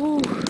Ooh.